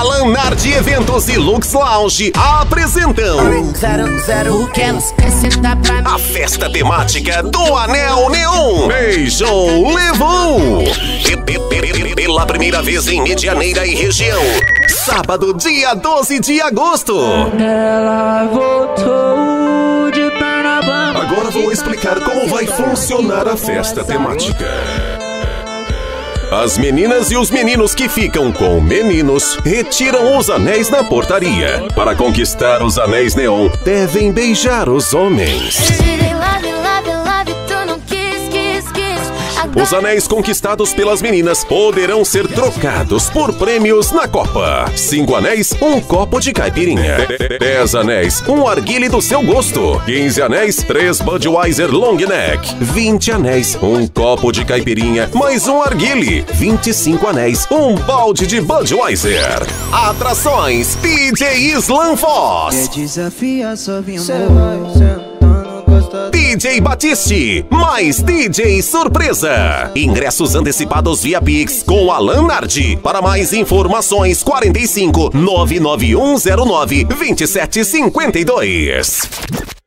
Alan Nardi Eventos e Lux Lounge apresentam Zero, zero, o que elas querem sentar pra mim. a festa temática do Anel Neon. Beijou, levou. Pe- pe- pe- pe- Pela primeira vez em Medianeira e região. Sábado, dia 12 de agosto. Ela voltou de. Agora vou explicar como vai funcionar a festa temática. As meninas e os meninos que ficam com meninos retiram os anéis na portaria. Para conquistar os anéis neon, devem beijar os homens. Os anéis conquistados pelas meninas poderão ser trocados por prêmios na Copa. Cinco anéis, um copo de caipirinha. De- Dez anéis, um arguile do seu gosto. Quinze anéis, três Budweiser Long Neck. Vinte anéis, um copo de caipirinha, mais um arguile. Vinte e cinco anéis, um balde de Budweiser. Atrações, DJ Slam Foz. Desafia só vim amor. DJ Batiste, mais DJ Surpresa. Ingressos antecipados via Pix com Alan Nardi. Para mais informações, 45 99109 2752.